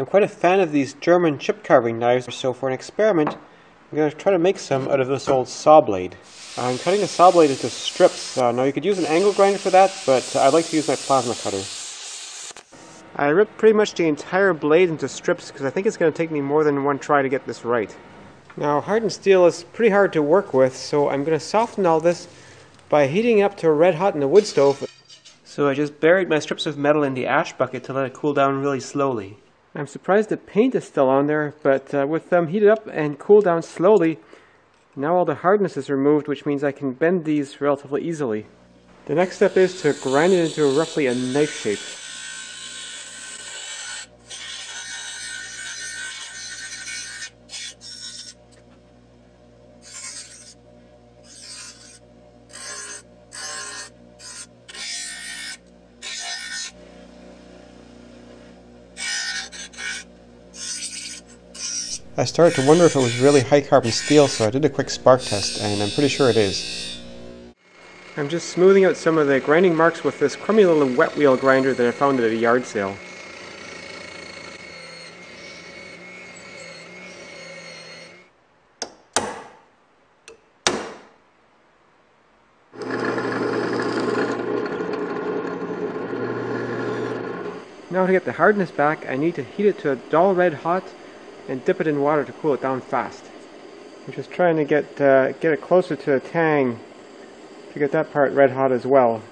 I'm quite a fan of these German chip carving knives, so for an experiment, I'm going to try to make some out of this old saw blade. I'm cutting the saw blade into strips. Uh, now you could use an angle grinder for that, but I'd like to use my plasma cutter. I ripped pretty much the entire blade into strips because I think it's going to take me more than one try to get this right. Now hardened steel is pretty hard to work with, so I'm going to soften all this by heating it up to red hot in the wood stove. So I just buried my strips of metal in the ash bucket to let it cool down really slowly. I'm surprised the paint is still on there, but uh, with them heated up and cooled down slowly, now all the hardness is removed, which means I can bend these relatively easily. The next step is to grind it into roughly a knife shape. I started to wonder if it was really high carbon steel, so I did a quick spark test, and I'm pretty sure it is. I'm just smoothing out some of the grinding marks with this crummy little wet wheel grinder that I found at a yard sale. Now to get the hardness back, I need to heat it to a dull red hot and dip it in water to cool it down fast. I'm just trying to get uh, get it closer to the tang to get that part red hot as well.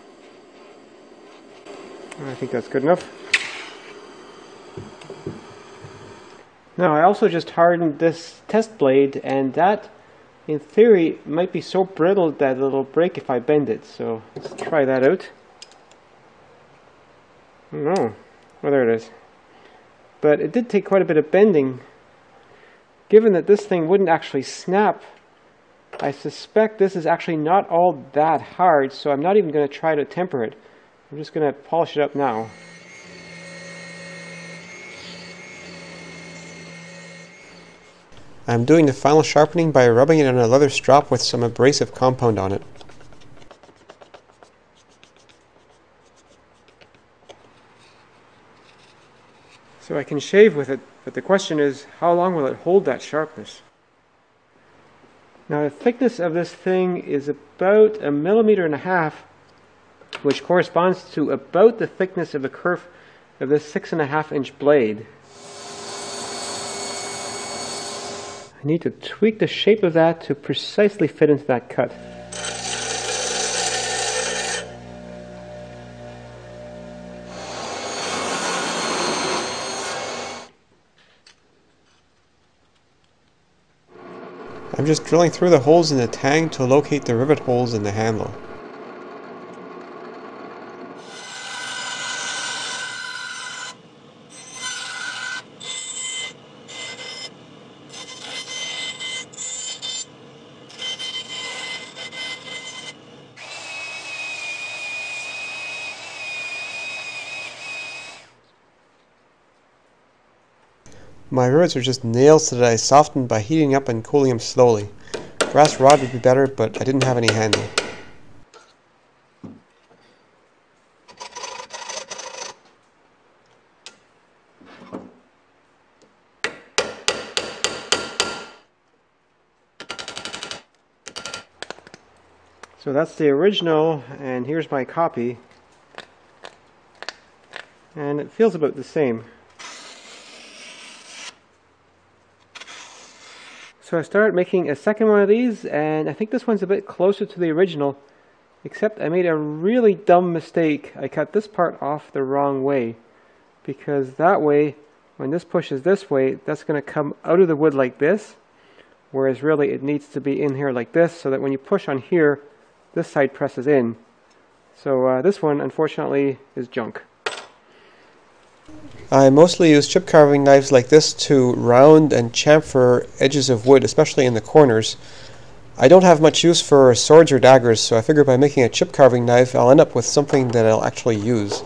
I think that's good enough. Now I also just hardened this test blade and that in theory might be so brittle that it'll break if I bend it. So let's try that out. No, well there it is. But it did take quite a bit of bending given that this thing wouldn't actually snap, I suspect this is actually not all that hard, so I'm not even going to try to temper it. I'm just going to polish it up now. I'm doing the final sharpening by rubbing it on a leather strop with some abrasive compound on it. So I can shave with it, but the question is, how long will it hold that sharpness? Now the thickness of this thing is about a millimeter and a half, which corresponds to about the thickness of the kerf of this six and a half inch blade. I need to tweak the shape of that to precisely fit into that cut. I'm just drilling through the holes in the tang to locate the rivet holes in the handle. My rivets are just nails that I softened by heating up and cooling them slowly. Brass rod would be better, but I didn't have any handy. So that's the original, and here's my copy. And it feels about the same. So I started making a second one of these, and I think this one's a bit closer to the original, except I made a really dumb mistake. I cut this part off the wrong way, because that way, when this pushes this way, that's going to come out of the wood like this, whereas really it needs to be in here like this, so that when you push on here, this side presses in. So uh, this one, unfortunately, is junk. I mostly use chip carving knives like this to round and chamfer edges of wood, especially in the corners. I don't have much use for swords or daggers, so I figure by making a chip carving knife I'll end up with something that I'll actually use.